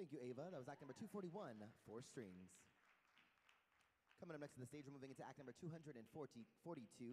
Thank you, Ava. That was act number 241, Four Strings. Coming up next to the stage, we're moving into act number 242,